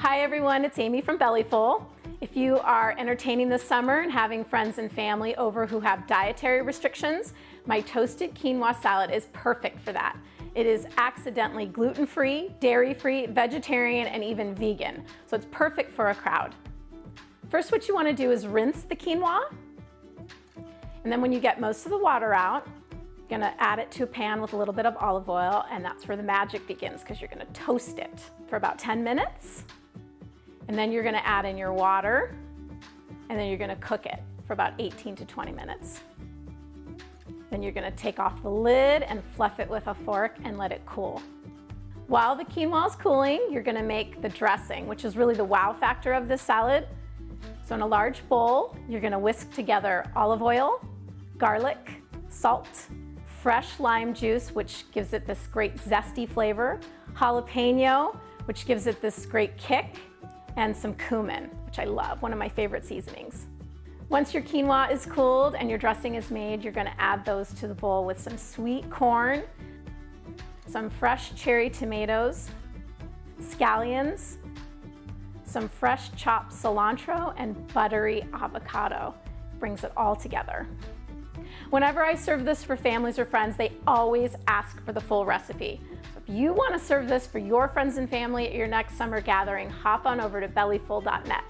Hi everyone, it's Amy from Belly Full. If you are entertaining this summer and having friends and family over who have dietary restrictions, my toasted quinoa salad is perfect for that. It is accidentally gluten-free, dairy-free, vegetarian, and even vegan. So it's perfect for a crowd. First, what you wanna do is rinse the quinoa. And then when you get most of the water out, you're gonna add it to a pan with a little bit of olive oil, and that's where the magic begins, because you're gonna toast it for about 10 minutes. And then you're gonna add in your water, and then you're gonna cook it for about 18 to 20 minutes. Then you're gonna take off the lid and fluff it with a fork and let it cool. While the quinoa is cooling, you're gonna make the dressing, which is really the wow factor of this salad. So in a large bowl, you're gonna whisk together olive oil, garlic, salt, fresh lime juice, which gives it this great zesty flavor, jalapeno, which gives it this great kick, and some cumin, which I love, one of my favorite seasonings. Once your quinoa is cooled and your dressing is made, you're gonna add those to the bowl with some sweet corn, some fresh cherry tomatoes, scallions, some fresh chopped cilantro, and buttery avocado. Brings it all together. Whenever I serve this for families or friends, they always ask for the full recipe. So if you want to serve this for your friends and family at your next summer gathering, hop on over to bellyfull.net.